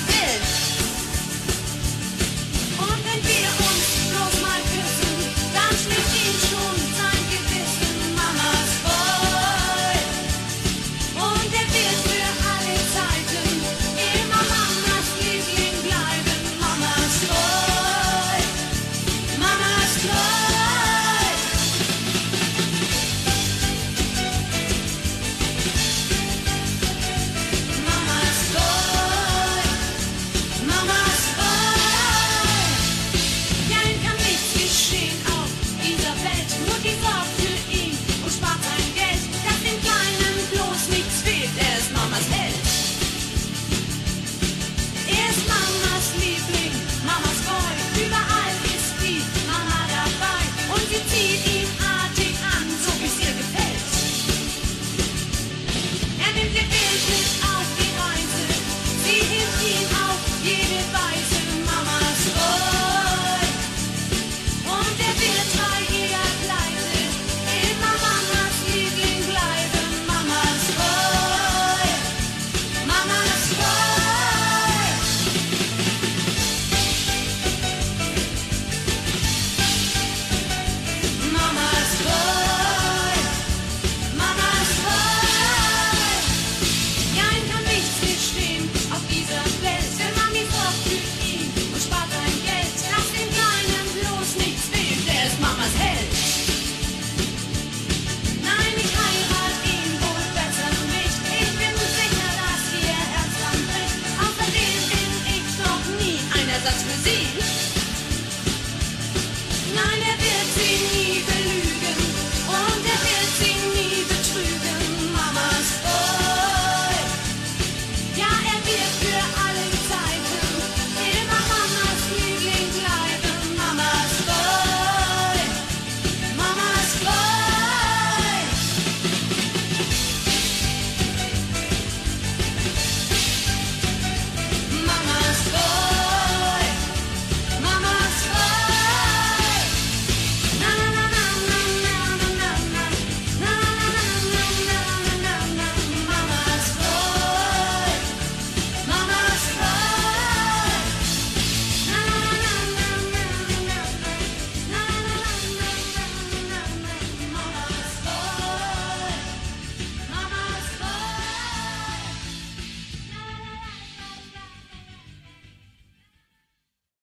did. that's music.